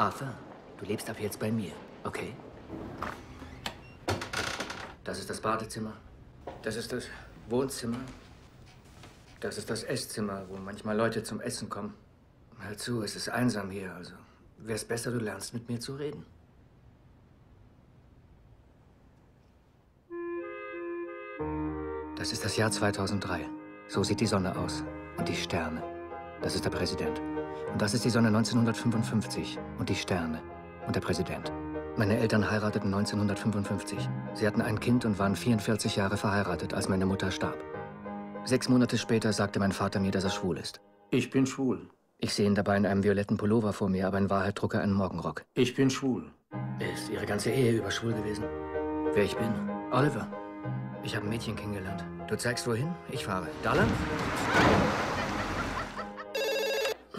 Arthur, du lebst ab jetzt bei mir, okay? Das ist das Badezimmer. Das ist das Wohnzimmer. Das ist das Esszimmer, wo manchmal Leute zum Essen kommen. Hör zu, es ist einsam hier, also wär's besser, du lernst mit mir zu reden. Das ist das Jahr 2003. So sieht die Sonne aus. Und die Sterne. Das ist der Präsident. Und das ist die Sonne 1955. Und die Sterne. Und der Präsident. Meine Eltern heirateten 1955. Sie hatten ein Kind und waren 44 Jahre verheiratet, als meine Mutter starb. Sechs Monate später sagte mein Vater mir, dass er schwul ist. Ich bin schwul. Ich sehe ihn dabei in einem violetten Pullover vor mir, aber in Wahrheit trug er einen Morgenrock. Ich bin schwul. Er ist ihre ganze Ehe über schwul gewesen. Wer ich bin? Oliver. Ich habe ein Mädchen kennengelernt. Du zeigst wohin? Ich fahre. Da lang?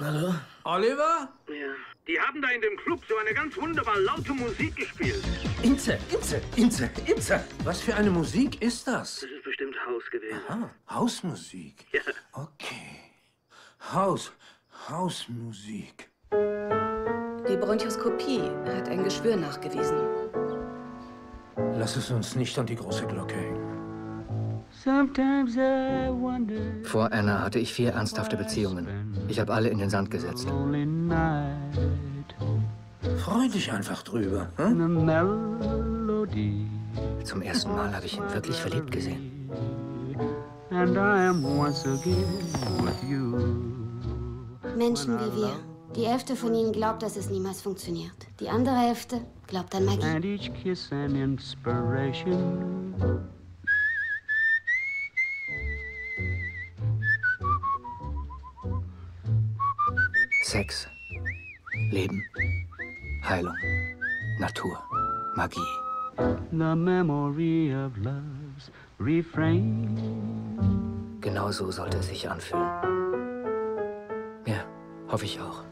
Hallo? Oliver? Ja. Die haben da in dem Club so eine ganz wunderbar laute Musik gespielt. Inze, Inze, Inze, Inze. Was für eine Musik ist das? Das ist bestimmt Haus gewesen. Ah, Hausmusik. Ja. Okay. Haus, Hausmusik. Die Bronchoskopie hat ein Geschwür nachgewiesen. Lass es uns nicht an die große Glocke hängen. Vor Anna hatte ich vier ernsthafte Beziehungen. Ich habe alle in den Sand gesetzt. Freu dich einfach drüber. Hm? Zum ersten Mal habe ich ihn wirklich verliebt gesehen. Menschen wie wir. Die Hälfte von ihnen glaubt, dass es niemals funktioniert. Die andere Hälfte glaubt an Magie. Sex, Leben, Heilung, Natur, Magie. The memory of love's refrain. Genau so sollte es sich anfühlen. Ja, hoffe ich auch.